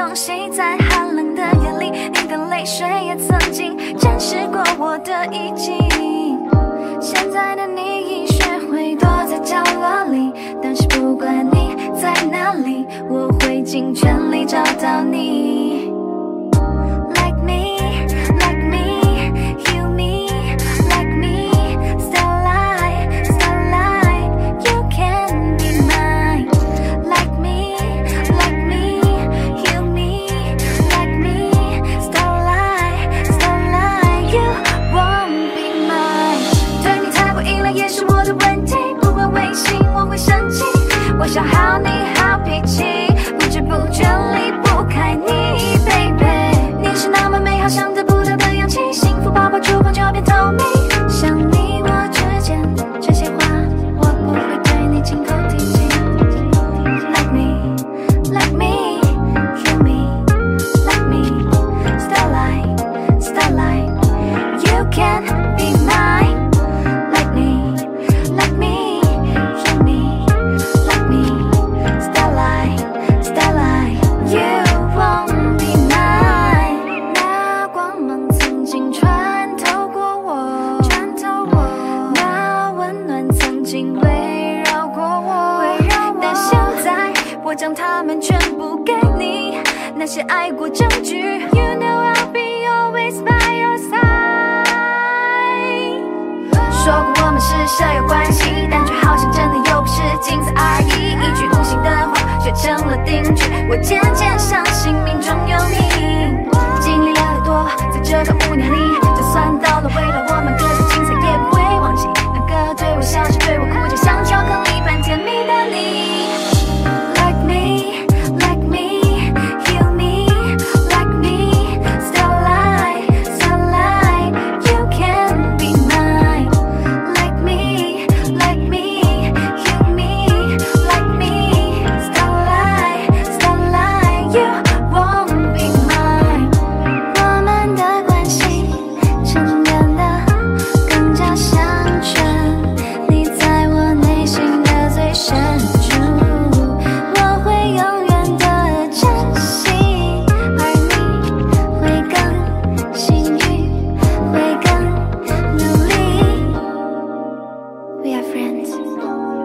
东西，在寒冷的夜里，你的泪水也曾经沾湿过我的衣襟。现在的你已学会躲在角落里，但是不管你在哪里，我会尽全力找到你。小孩将他们全部给你，那些爱过证据。You know I'll be always by your side。说过我们是舍友关系，但却好像真的又不是仅此而已。一句无心的话，却成了定局。我渐渐相信命中有你。Thank you.